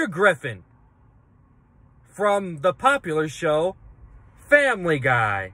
Peter Griffin from the popular show Family Guy.